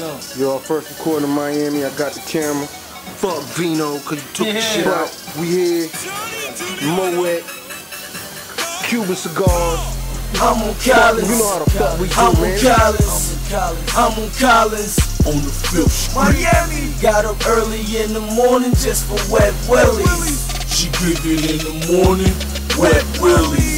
go. Yo, first recording in Miami, I got the camera. Fuck Veno, cause you took Yeah. the shit out. We here. Moet. Cuban cigars. I'm on Collins. You know how the fuck we do, I'm on. Collins. I'm on Collins. on the fifth Miami. Got up early in the morning just for wet willies. She it in the morning, wet willies.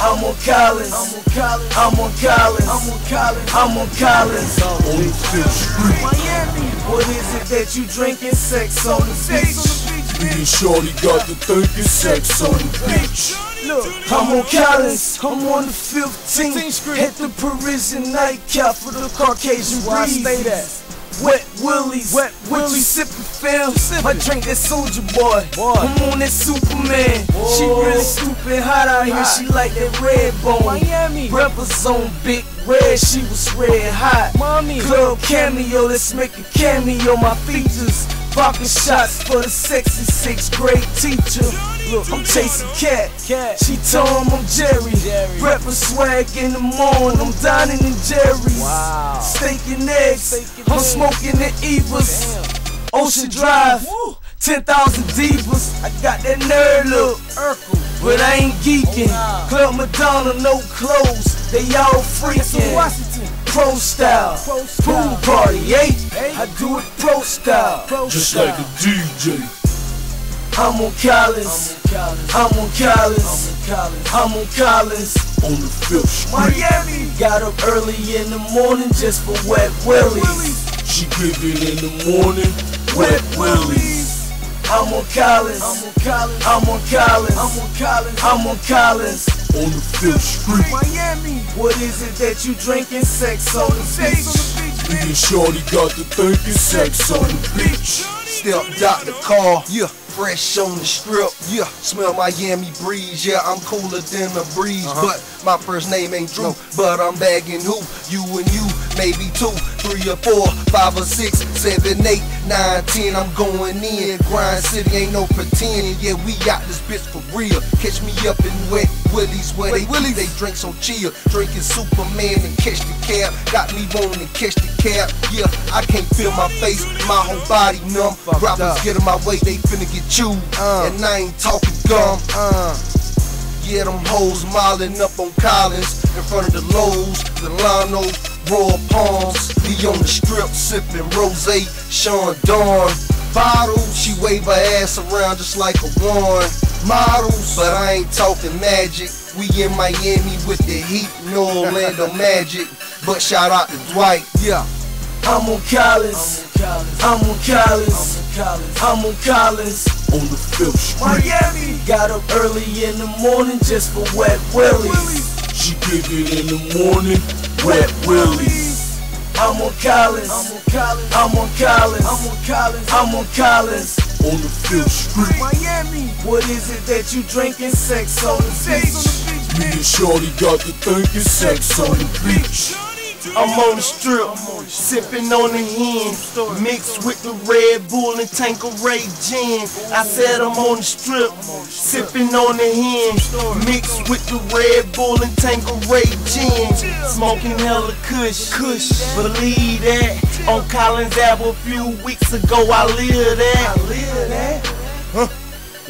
I'm on Collins. I'm on Collins. I'm on Collins. I'm on Collins. I'm on Collins. On the fifth street, Miami. What is it that you drinking? Sex on the beach. me and Shorty got the thinking sex on the beach. Look, I'm on Collins. I'm on the 15th. Hit the Parisian nightcap for the Caucasian Where I breeze. stay at. Wet Willies, Wet Willie Willies. sipping film. I drink that soldier boy. Boy. I'm on that Superman. She really stupid hot out here. Hot. She like that red bone. Miami. Breakfast on big red. She was red hot. Mommy. Club cameo. Let's make a cameo. My features. Vodka shots for the sexy sixth grade teacher. Look, I'm chasing cat. She told him I'm Jerry. Breakfast swag in the morning. I'm dining in Jerry's. Steak and eggs. I'm smoking the Evas. Ocean Drive. 10,000 divas. I got that nerd look. But I ain't geeking. Oh. Club Madonna, no clothes. They all freaking. Pro style. Pool party, eight. I do it pro style. Just like a DJ. I'm on Collins. I'm on Collins. I'm on Collins. On the fifth street, Miami. Got up early in the morning just for wet willies. she it in the morning, wet willies. I'm on Collins. I'm on Collins. I'm on Collins. I'm on Collins. I'm on Collins. On the fifth street, Miami. What is it that you drinking? Sex on the beach. me and Shorty got the thinking sex on the beach. Stepped out the car, yeah. Fresh on the strip, yeah. Smell Miami breeze, yeah. I'm cooler than a breeze, uh-huh. but my first name ain't Drew. But I'm bagging who? You and you, maybe two, three or four, five or six, seven, eight, nine, ten. I'm going in. Grind City ain't no pretend. Yeah, we got this bitch for real. Catch me up in wet willies where they willies. They drink so chill, drinking Superman and catch the cab. Got me wanting to catch the cab. Yeah, I can't feel my face, my whole body numb. Rappers get in my way, they finna get chewed. And I ain't talking gum. Uh. Yeah, them hoes modeling up on Collins in front of the Loews, the Lano, Royal Palms. Be on the strip sipping rose, Sean Dawn. Bottle, she wave her ass around just like a wand. Models, but I ain't talking magic. We in Miami with the heat, no Orlando magic. But shout out to Dwight, yeah. I'm on Collins. I'm on Collins. I'm on Collins. On the fifth street, Miami. Got up early in the morning just for wet willies. she get it in the morning, wet willies. I'm on Collins. I'm on Collins. I'm on Collins. I'm on Collins. On the fifth street, Miami. What is it that you drinking? Sex on the beach. me and Shorty got the thinking sex on the beach. I'm on the strip, sipping on the hen, mixed with the Red Bull and Tanqueray gin. I said I'm on the strip, sipping on the hen, mixed with the Red Bull and Tanqueray gin. Smoking hella kush, kush. Believe that. On Collins Ave a few weeks ago, I lived that. I lived that.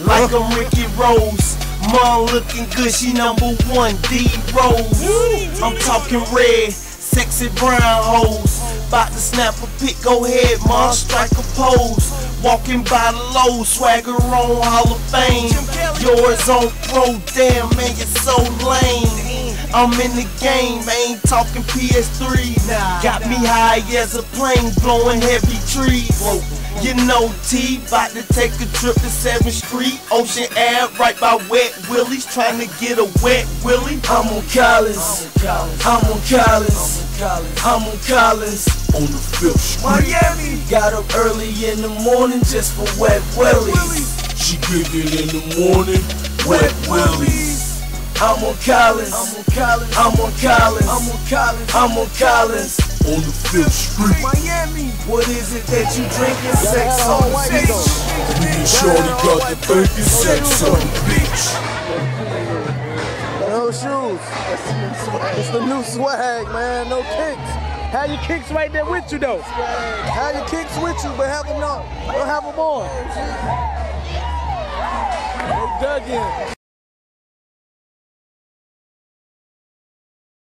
Like I'm Ricky Rose. Mom looking good, she number one, D Rose. I'm talking red, sexy brown hoes. About to snap a pic, go ahead, mom, strike a pose. Walking by the low, swagger on Hall of Fame. Yours on pro, damn man, you're so lame. I'm in the game, ain't talking PS3. Got me high as a plane, blowing heavy trees. You know T, bout to take a trip to 7th Street, Ocean Ave, right by Wet Willie's, trying to get a wet Willie. I'm on Collins, I'm on Collins, I'm on Collins. On the fifth street, Miami, got up early in the morning just for wet Willies. she get it in the morning, wet willies. I'm on Collins, I'm on Collins, I'm on Collins, I'm on Collins, I'm on Collins. On the fifth street, Miami, what is it that you drinking? Sex on the beach. me and Shorty got the thinking sex on the beach. No shoes. It's the new swag, man. No kicks. Have your kicks right there with you though. Have your kicks with you, but have them not. Don't have them on. They dug in.